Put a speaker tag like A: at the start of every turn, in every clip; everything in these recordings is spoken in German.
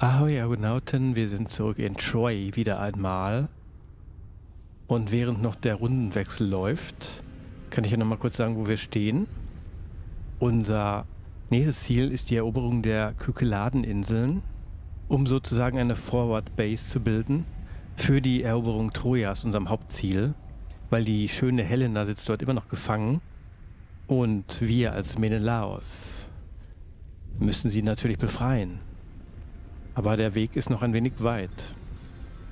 A: Ahoi Argonauten, wir sind zurück in Troy wieder einmal. Und während noch der Rundenwechsel läuft, kann ich ja nochmal kurz sagen, wo wir stehen. Unser nächstes Ziel ist die Eroberung der Kykeladeninseln, um sozusagen eine Forward Base zu bilden für die Eroberung Trojas, unserem Hauptziel, weil die schöne Helena sitzt dort immer noch gefangen und wir als Menelaos müssen sie natürlich befreien. Aber der Weg ist noch ein wenig weit.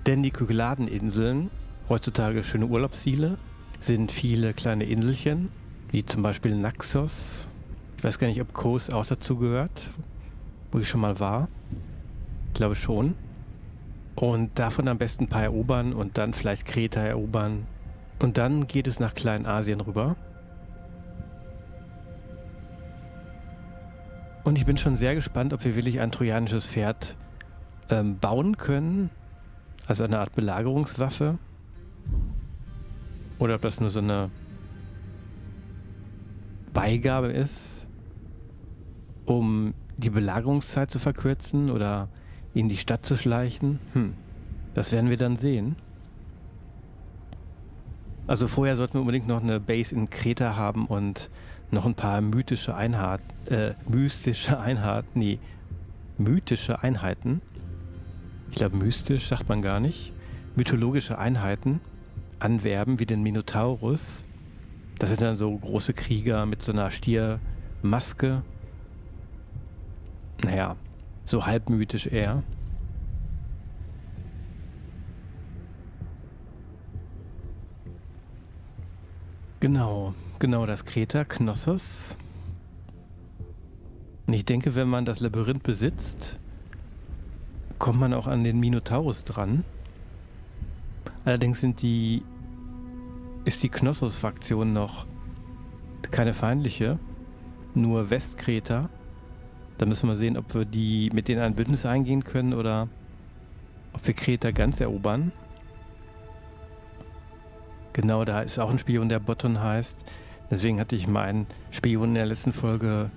A: Denn die Kykeladeninseln, heutzutage schöne Urlaubsziele, sind viele kleine Inselchen, wie zum Beispiel Naxos. Ich weiß gar nicht, ob Kos auch dazu gehört, wo ich schon mal war. Ich glaube schon. Und davon am besten ein paar erobern und dann vielleicht Kreta erobern. Und dann geht es nach Kleinasien rüber. Und ich bin schon sehr gespannt, ob wir wirklich ein trojanisches Pferd ähm, bauen können. Also eine Art Belagerungswaffe. Oder ob das nur so eine Beigabe ist, um die Belagerungszeit zu verkürzen oder in die Stadt zu schleichen. Hm, das werden wir dann sehen. Also vorher sollten wir unbedingt noch eine Base in Kreta haben und noch ein paar mythische Einheiten, äh, mystische Einheiten, nee, mythische Einheiten. Ich glaube, mystisch sagt man gar nicht. Mythologische Einheiten anwerben, wie den Minotaurus. Das sind dann so große Krieger mit so einer Stiermaske. Naja, so halbmythisch eher. Genau, genau das Kreta, Knossos. Und ich denke, wenn man das Labyrinth besitzt, kommt man auch an den Minotaurus dran. Allerdings sind die, ist die Knossos-Fraktion noch keine feindliche, nur Westkreta. Da müssen wir sehen, ob wir die mit denen ein Bündnis eingehen können oder ob wir Kreta ganz erobern. Genau, da ist auch ein Spion, der Botton heißt. Deswegen hatte ich meinen Spion in der letzten Folge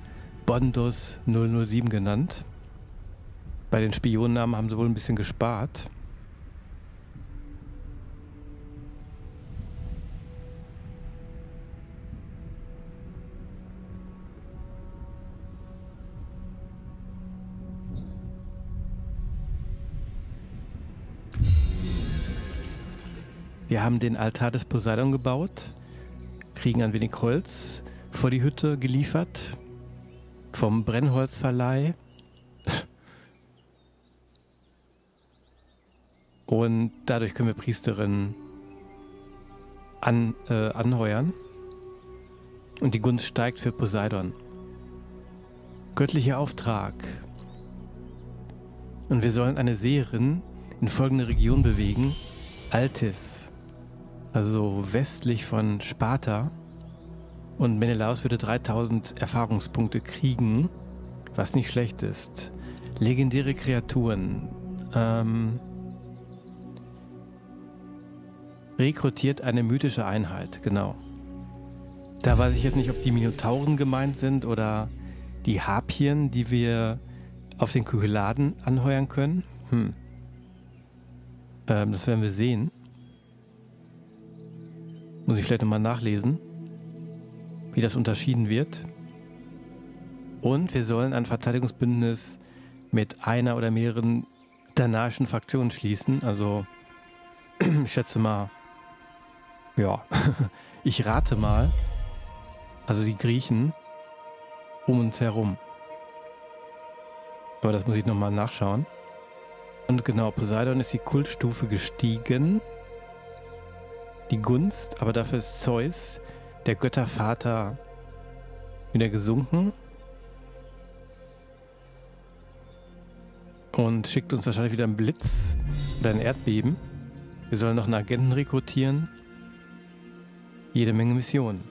A: Bondos 007 genannt. Bei den Spionennamen haben sie wohl ein bisschen gespart. Wir haben den Altar des Poseidon gebaut, kriegen ein wenig Holz vor die Hütte geliefert, vom Brennholzverleih. Und dadurch können wir Priesterinnen an, äh, anheuern. Und die Gunst steigt für Poseidon. Göttlicher Auftrag. Und wir sollen eine Seherin in folgende Region bewegen. Altis also westlich von Sparta. Und Menelaus würde 3000 Erfahrungspunkte kriegen, was nicht schlecht ist. Legendäre Kreaturen. Ähm, rekrutiert eine mythische Einheit, genau. Da weiß ich jetzt nicht, ob die Minotauren gemeint sind oder die Harpien, die wir auf den Kykeladen anheuern können. Hm. Ähm, das werden wir sehen. Muss ich vielleicht nochmal nachlesen, wie das unterschieden wird. Und wir sollen ein Verteidigungsbündnis mit einer oder mehreren danarischen Fraktionen schließen. Also, ich schätze mal, ja, ich rate mal, also die Griechen um uns herum. Aber das muss ich nochmal nachschauen. Und genau, Poseidon ist die Kultstufe gestiegen die Gunst, aber dafür ist Zeus, der Göttervater, wieder gesunken und schickt uns wahrscheinlich wieder einen Blitz oder ein Erdbeben. Wir sollen noch einen Agenten rekrutieren. Jede Menge Missionen.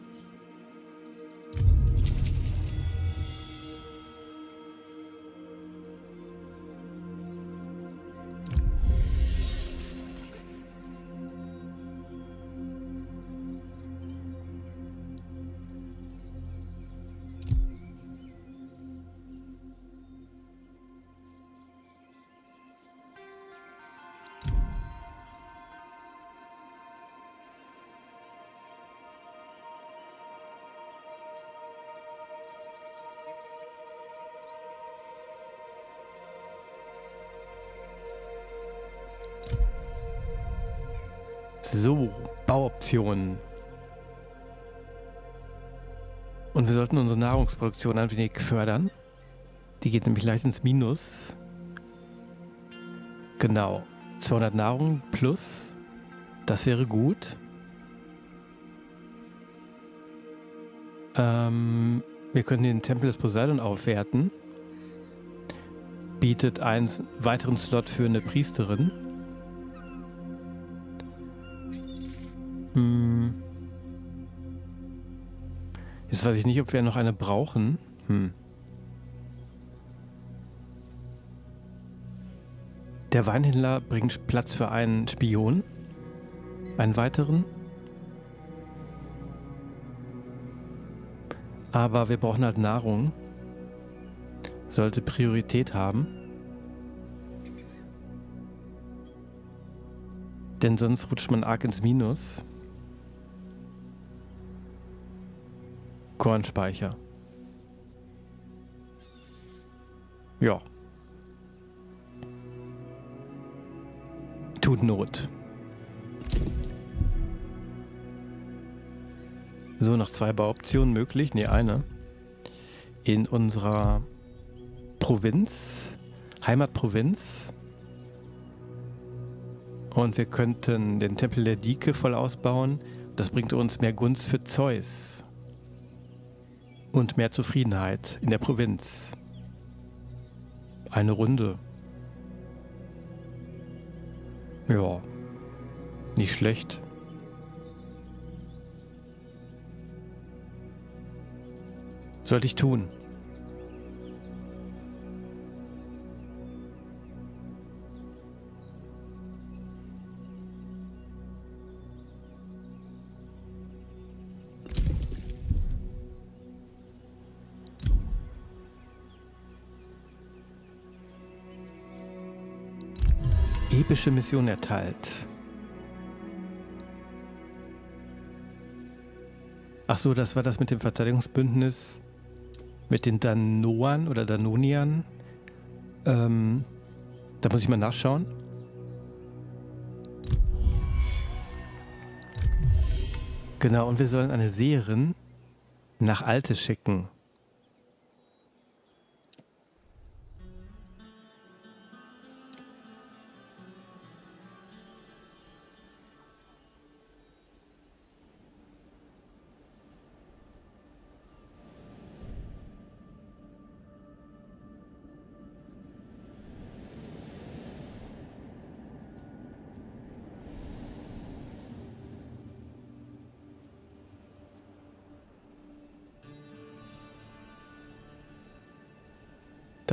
A: So, Bauoptionen. Und wir sollten unsere Nahrungsproduktion ein wenig fördern. Die geht nämlich leicht ins Minus. Genau. 200 Nahrung plus. Das wäre gut. Ähm, wir können den Tempel des Poseidon aufwerten. Bietet einen weiteren Slot für eine Priesterin. Hm. Jetzt weiß ich nicht, ob wir noch eine brauchen. Hm. Der Weinhändler bringt Platz für einen Spion. Einen weiteren. Aber wir brauchen halt Nahrung. Sollte Priorität haben. Denn sonst rutscht man arg ins Minus. Kornspeicher. Ja. Tut Not. So, noch zwei Bauoptionen möglich. Ne, eine. In unserer Provinz, Heimatprovinz. Und wir könnten den Tempel der Dike voll ausbauen. Das bringt uns mehr Gunst für Zeus. Und mehr Zufriedenheit in der Provinz. Eine Runde. Ja, nicht schlecht. Sollte ich tun. Epische Mission erteilt. Ach so, das war das mit dem Verteidigungsbündnis mit den Danoan oder Danonian. Ähm, da muss ich mal nachschauen. Genau, und wir sollen eine Seherin nach Alte schicken.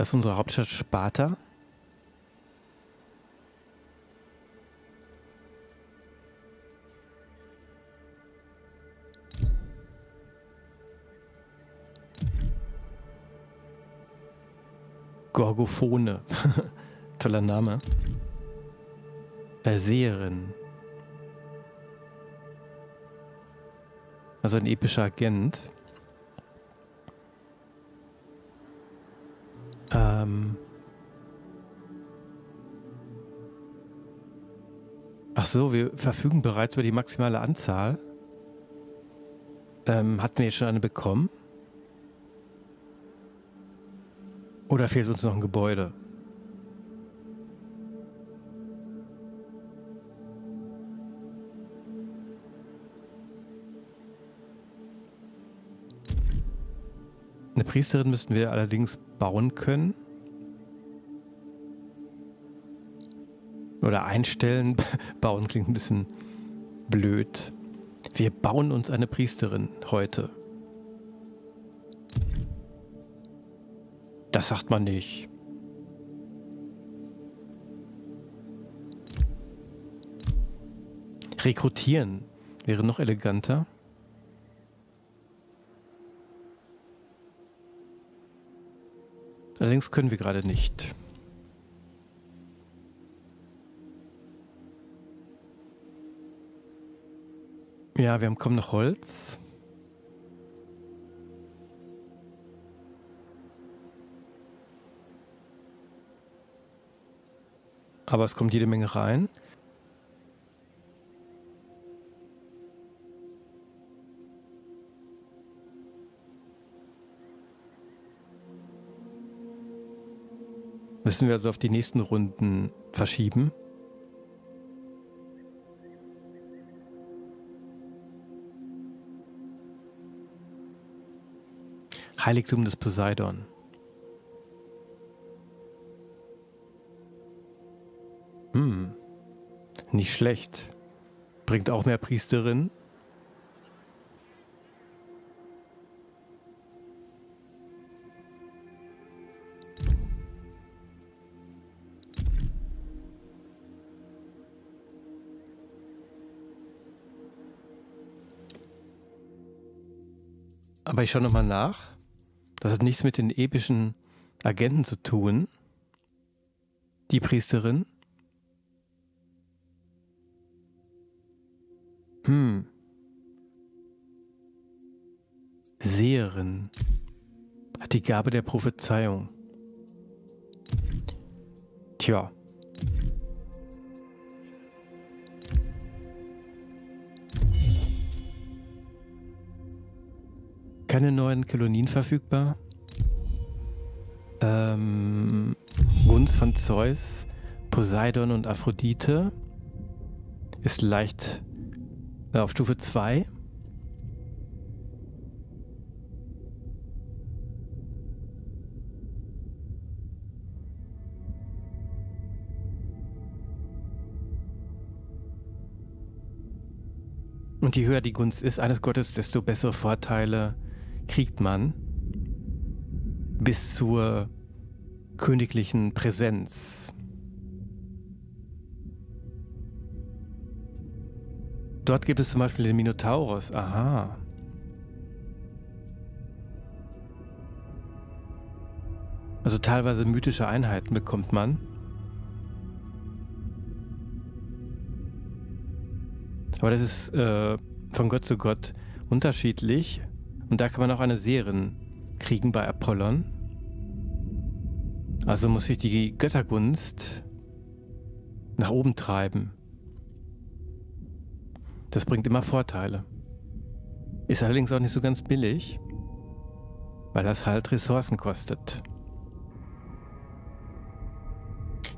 A: Das ist unsere Hauptstadt Sparta. Gorgophone. Toller Name. Erseherin. Also ein epischer Agent. So, wir verfügen bereits über die maximale Anzahl. Ähm, hatten wir jetzt schon eine bekommen? Oder fehlt uns noch ein Gebäude? Eine Priesterin müssten wir allerdings bauen können. Oder einstellen. bauen klingt ein bisschen blöd. Wir bauen uns eine Priesterin heute. Das sagt man nicht. Rekrutieren wäre noch eleganter. Allerdings können wir gerade nicht. Ja, wir haben kaum noch Holz. Aber es kommt jede Menge rein. Müssen wir also auf die nächsten Runden verschieben? Heiligtum des Poseidon. Hm, nicht schlecht. Bringt auch mehr Priesterinnen. Aber ich schaue nochmal nach. Das hat nichts mit den epischen Agenten zu tun. Die Priesterin. Hm. Seherin hat die Gabe der Prophezeiung. Tja. Keine neuen Kolonien verfügbar. Ähm, Gunst von Zeus, Poseidon und Aphrodite ist leicht äh, auf Stufe 2. Und je höher die Gunst ist eines Gottes, desto bessere Vorteile kriegt man bis zur königlichen Präsenz. Dort gibt es zum Beispiel den Minotaurus. Aha. Also teilweise mythische Einheiten bekommt man. Aber das ist äh, von Gott zu Gott unterschiedlich. Und da kann man auch eine Seherin kriegen bei Apollon. Also muss ich die Göttergunst nach oben treiben. Das bringt immer Vorteile. Ist allerdings auch nicht so ganz billig, weil das halt Ressourcen kostet.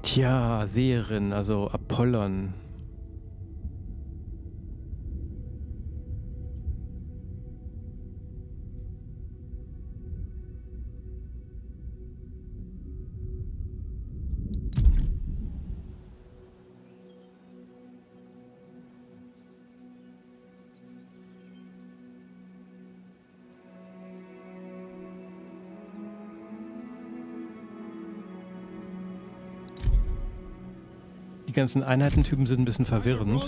A: Tja, Seherin, also Apollon. Die ganzen Einheitentypen sind ein bisschen verwirrend.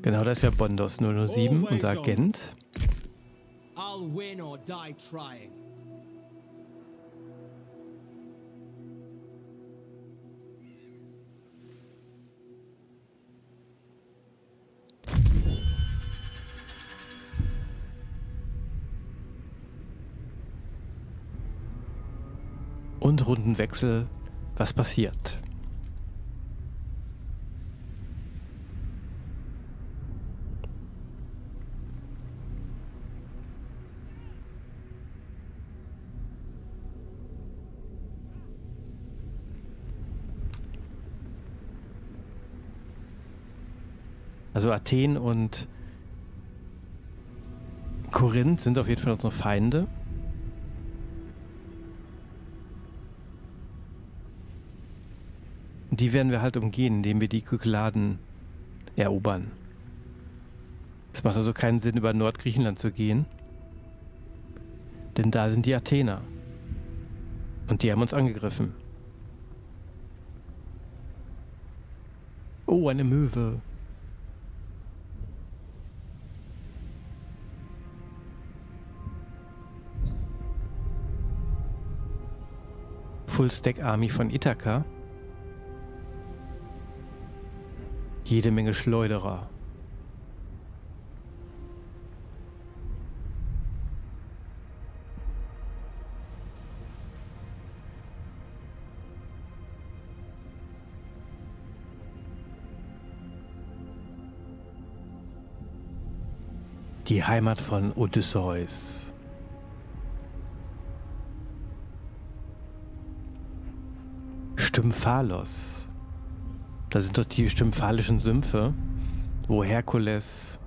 A: Genau, das ist ja Bondos 007, unser Agent. Und Rundenwechsel, was passiert? Also Athen und Korinth sind auf jeden Fall unsere Feinde. Die werden wir halt umgehen, indem wir die Kykladen erobern. Es macht also keinen Sinn, über Nordgriechenland zu gehen. Denn da sind die Athener. Und die haben uns angegriffen. Oh, eine Möwe. Full-Stack Army von Ithaka. Jede Menge Schleuderer. Die Heimat von Odysseus. Stymphalos. Da sind doch die stymphallischen Sümpfe, wo Herkules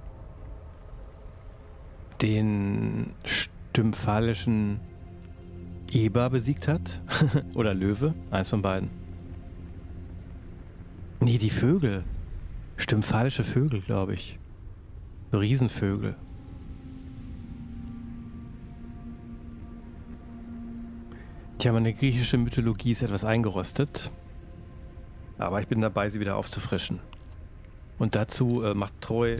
A: den stymphallischen Eber besiegt hat. Oder Löwe, eins von beiden. Nee, die Vögel. Stymphalische Vögel, glaube ich. Riesenvögel. Tja, meine griechische Mythologie ist etwas eingerostet. Aber ich bin dabei, sie wieder aufzufrischen. Und dazu äh, macht Troy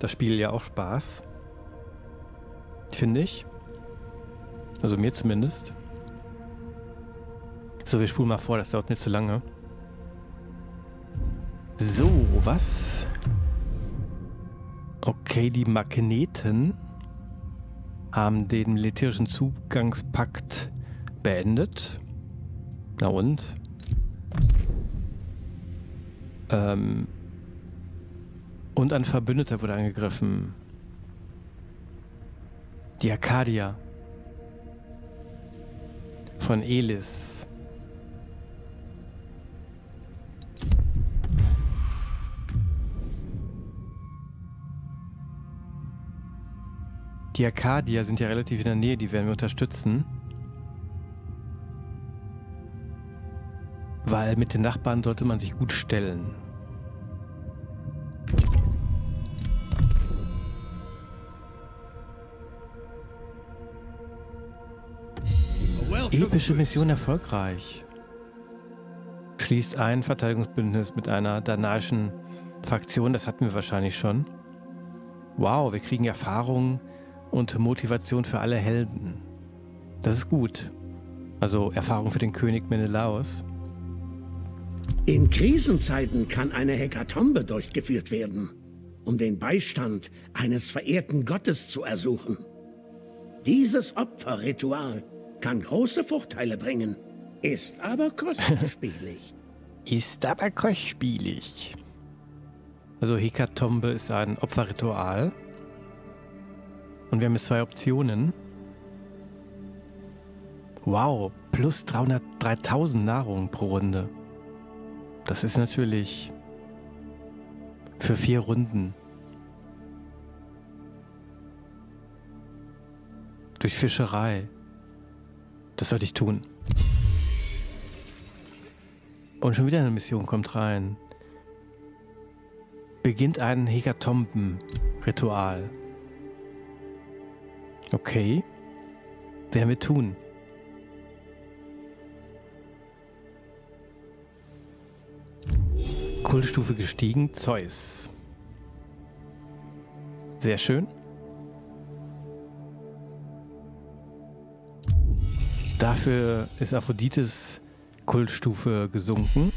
A: das Spiel ja auch Spaß. Finde ich. Also mir zumindest. So, wir spulen mal vor, das dauert nicht zu lange. So, was? Okay, die Magneten haben den militärischen Zugangspakt beendet. Na und? Ähm und ein Verbündeter wurde angegriffen. Die Arcadia. Von Elis. Die Arcadier sind ja relativ in der Nähe, die werden wir unterstützen. Weil mit den Nachbarn sollte man sich gut stellen. Epische Mission erfolgreich. Schließt ein Verteidigungsbündnis mit einer danaischen Fraktion, das hatten wir wahrscheinlich schon. Wow, wir kriegen Erfahrung und Motivation für alle Helden. Das ist gut. Also Erfahrung für den König Menelaos.
B: In Krisenzeiten kann eine Hekatombe durchgeführt werden, um den Beistand eines verehrten Gottes zu ersuchen. Dieses Opferritual kann große Vorteile bringen, ist aber kostspielig.
A: ist aber kostspielig. Also Hekatombe ist ein Opferritual. Und wir haben jetzt zwei Optionen. Wow, plus 300, 3000 Nahrung pro Runde. Das ist natürlich für vier Runden. Durch Fischerei. Das sollte ich tun. Und schon wieder eine Mission kommt rein. Beginnt ein Hekatomben-Ritual. Okay. Werden wir tun. Kultstufe gestiegen, Zeus. Sehr schön. Dafür ist Aphrodites Kultstufe gesunken.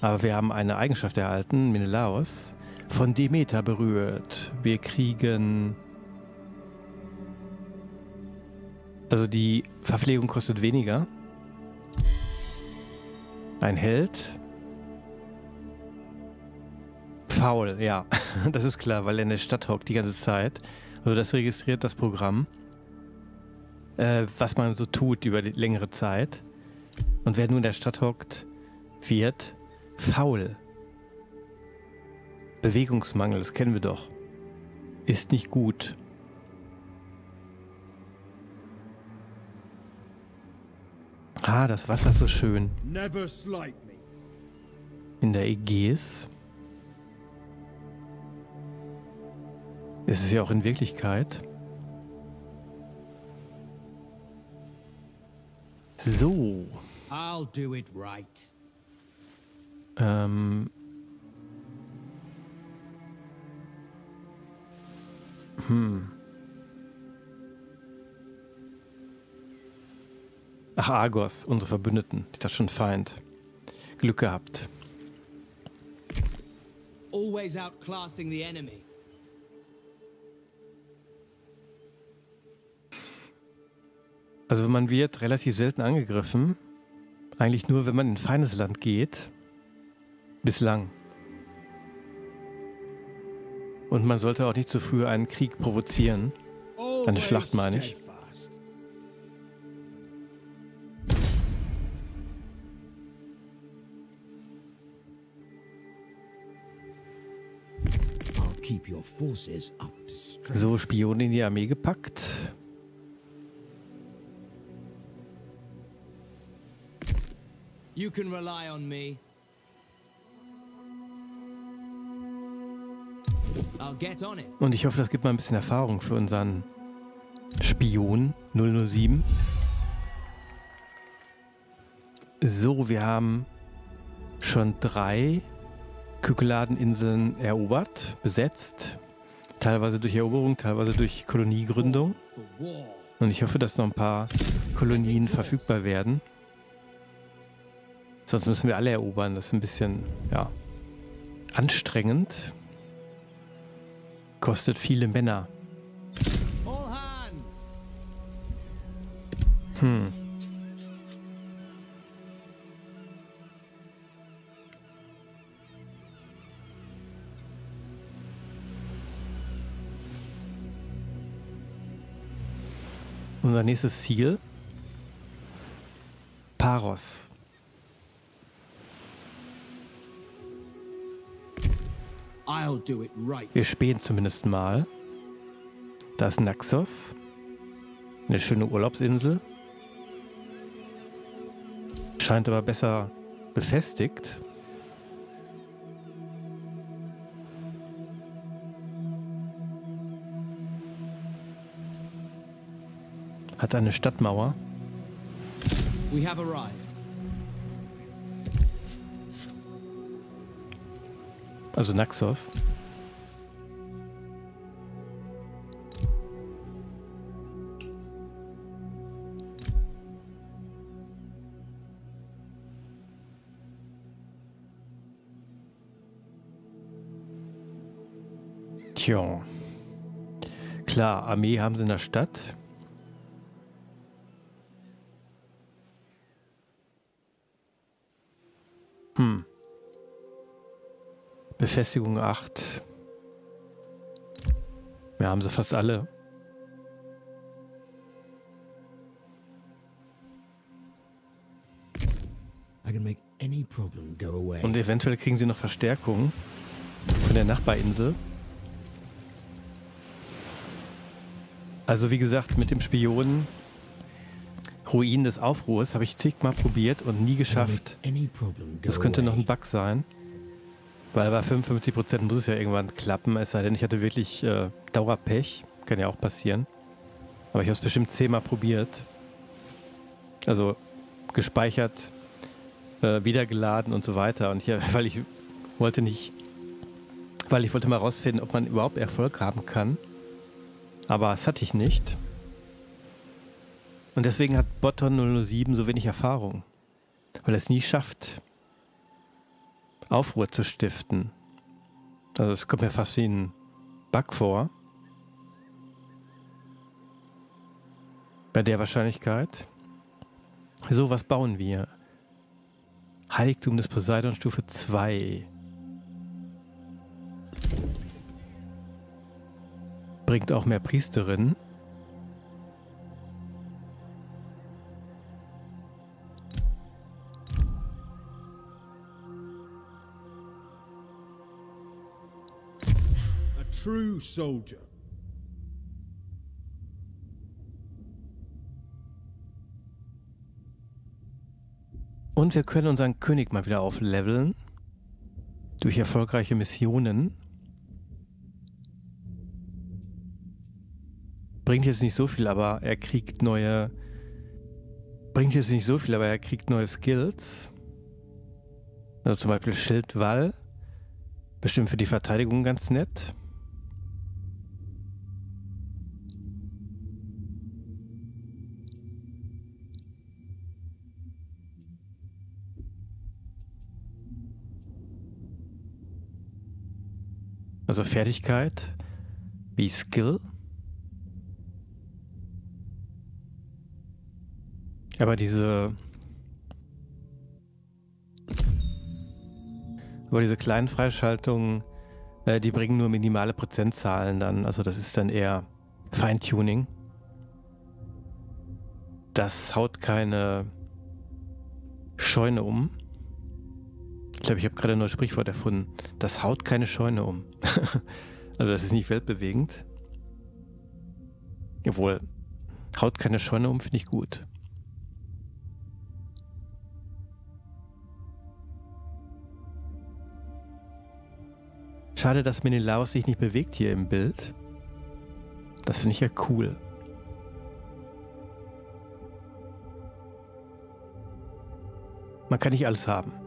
A: Aber wir haben eine Eigenschaft erhalten, Menelaos, von Demeter berührt. Wir kriegen. Also die Verpflegung kostet weniger. Ein Held. Faul, ja. Das ist klar, weil er in der Stadt hockt die ganze Zeit. Also das registriert das Programm äh, was man so tut über die längere Zeit. Und wer nun in der Stadt hockt, wird faul. Bewegungsmangel, das kennen wir doch. Ist nicht gut. Ah, das Wasser ist so schön. In der Ägäis. Ist es ja auch in Wirklichkeit. So. I'll do it right. Ähm. Hm. Ach, Argos, unsere Verbündeten. Ich dachte schon Feind. Glück gehabt. Always outclassing the enemy. Also man wird relativ selten angegriffen. Eigentlich nur, wenn man in feines Land geht. Bislang. Und man sollte auch nicht zu früh einen Krieg provozieren. Eine Schlacht meine ich. So, Spione in die Armee gepackt. You can rely on me. Und ich hoffe, das gibt mal ein bisschen Erfahrung für unseren Spion 007. So, wir haben schon drei Kykeladeninsel erobert, besetzt. Teilweise durch Eroberung, teilweise durch Koloniegründung. Und ich hoffe, dass noch ein paar Kolonien verfügbar werden. Sonst müssen wir alle erobern. Das ist ein bisschen, ja, anstrengend. Kostet viele Männer. Hm. Unser nächstes Ziel. Paros. Wir spähen zumindest mal. Da ist Naxos. Eine schöne Urlaubsinsel. Scheint aber besser befestigt. Hat eine Stadtmauer. We have arrived. Also Naxos. Tja. Klar, Armee haben sie in der Stadt. Befestigung 8. Wir haben sie fast alle. Und eventuell kriegen sie noch Verstärkung von der Nachbarinsel. Also wie gesagt, mit dem Spionen Ruinen des Aufruhrs habe ich zigmal probiert und nie geschafft. Das könnte noch ein Bug sein. Weil bei 55% muss es ja irgendwann klappen, es sei denn, ich hatte wirklich äh, Dauerpech. Kann ja auch passieren. Aber ich habe es bestimmt zehnmal probiert. Also gespeichert, äh, wiedergeladen und so weiter. Und ich, weil ich wollte nicht, weil ich wollte mal rausfinden, ob man überhaupt Erfolg haben kann. Aber das hatte ich nicht. Und deswegen hat Botton 007 so wenig Erfahrung. Weil er es nie schafft, Aufruhr zu stiften. Also es kommt mir fast wie ein Bug vor. Bei der Wahrscheinlichkeit. So, was bauen wir? Heiligtum des Poseidon Stufe 2. Bringt auch mehr Priesterinnen. Soldier. Und wir können unseren König mal wieder aufleveln. Durch erfolgreiche Missionen. Bringt jetzt nicht so viel, aber er kriegt neue. Bringt jetzt nicht so viel, aber er kriegt neue Skills. Also zum Beispiel Schildwall. Bestimmt für die Verteidigung ganz nett. Also Fertigkeit wie Skill. Aber diese aber diese kleinen Freischaltungen, äh, die bringen nur minimale Prozentzahlen dann. Also das ist dann eher Feintuning. Das haut keine Scheune um. Ich glaube, ich habe gerade ein neues Sprichwort erfunden. Das haut keine Scheune um. Also das ist nicht weltbewegend. Jawohl. Haut keine Scheune um, finde ich gut. Schade, dass Menelaus sich nicht bewegt hier im Bild. Das finde ich ja cool. Man kann nicht alles haben.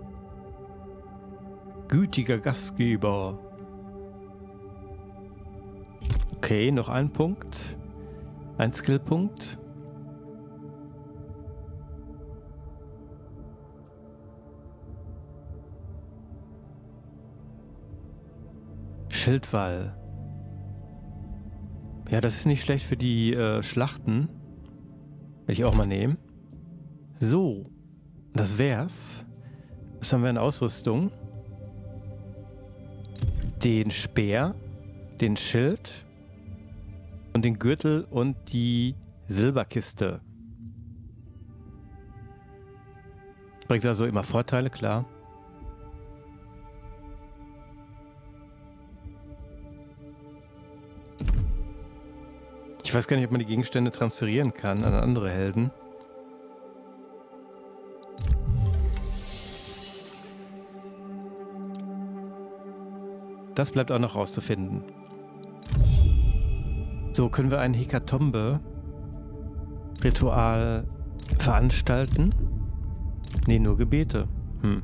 A: Gütiger Gastgeber. Okay, noch ein Punkt. Ein Skillpunkt. Schildwall. Ja, das ist nicht schlecht für die äh, Schlachten. Will ich auch mal nehmen. So, das wär's. Was haben wir in Ausrüstung? Den Speer, den Schild und den Gürtel und die Silberkiste. Bringt also immer Vorteile, klar. Ich weiß gar nicht, ob man die Gegenstände transferieren kann an andere Helden. Das bleibt auch noch rauszufinden. So, können wir ein Hekatombe-Ritual veranstalten? Nee, nur Gebete. Hm.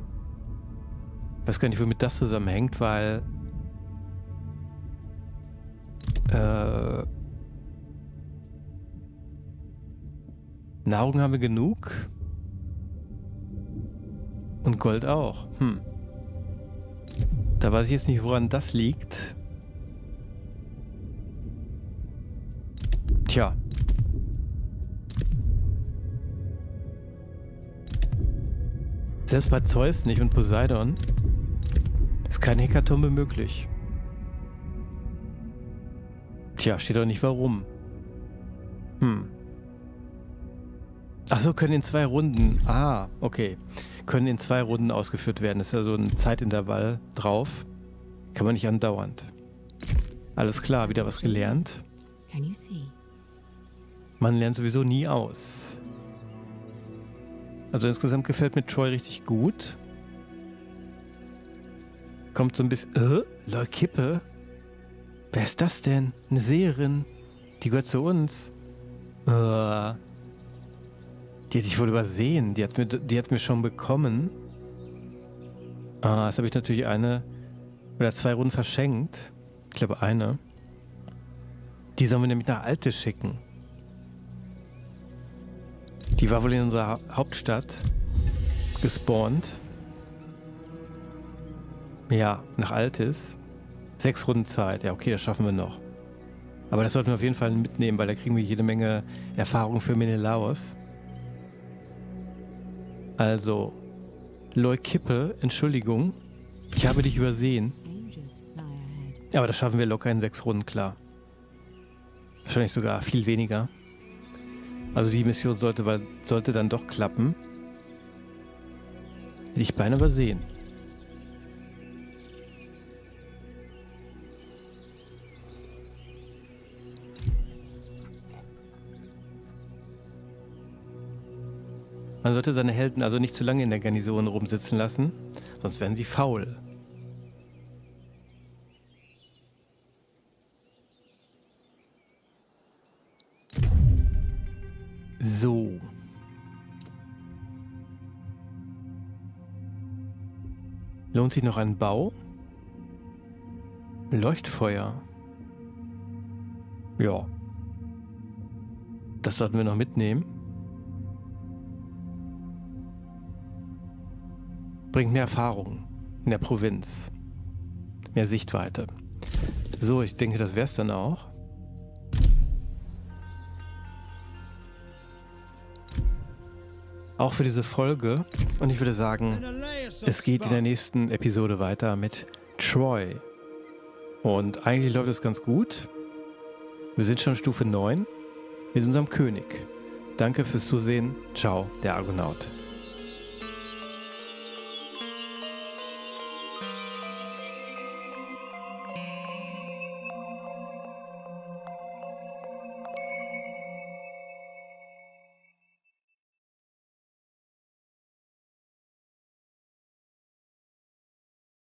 A: weiß gar nicht, womit das zusammenhängt, weil... Äh... Nahrung haben wir genug. Und Gold auch. Hm. Da weiß ich jetzt nicht, woran das liegt. Tja. Selbst bei Zeus nicht und Poseidon ist keine Hekatombe möglich. Tja, steht doch nicht warum. Hm. Achso, können in zwei Runden. Ah, okay. Können in zwei Runden ausgeführt werden. Das ist ja so ein Zeitintervall drauf. Kann man nicht andauernd. Alles klar, wieder was gelernt. Man lernt sowieso nie aus. Also insgesamt gefällt mir Troy richtig gut. Kommt so ein bisschen... Äh? Leukippe? Wer ist das denn? Eine Seherin? Die gehört zu uns. Äh... Die hätte ich wohl übersehen. Die hat mir, die hat mir schon bekommen. Ah, jetzt habe ich natürlich eine oder zwei Runden verschenkt. Ich glaube eine. Die sollen wir nämlich nach Alte schicken. Die war wohl in unserer Hauptstadt gespawnt. Ja, nach Altes. Sechs Runden Zeit. Ja, okay, das schaffen wir noch. Aber das sollten wir auf jeden Fall mitnehmen, weil da kriegen wir jede Menge Erfahrung für Menelaos. Also, Leukippe, Entschuldigung, ich habe dich übersehen. Aber das schaffen wir locker in sechs Runden, klar. Wahrscheinlich sogar viel weniger. Also die Mission sollte, sollte dann doch klappen. Hätte ich beinahe übersehen. Man sollte seine Helden also nicht zu lange in der Garnison rumsitzen lassen, sonst werden sie faul. So. Lohnt sich noch ein Bau? Leuchtfeuer. Ja. Das sollten wir noch mitnehmen. Bringt mehr Erfahrung in der Provinz, mehr Sichtweite. So, ich denke, das wäre es dann auch. Auch für diese Folge. Und ich würde sagen, es geht in der nächsten Episode weiter mit Troy. Und eigentlich läuft es ganz gut. Wir sind schon Stufe 9 mit unserem König. Danke fürs Zusehen. Ciao, der Argonaut.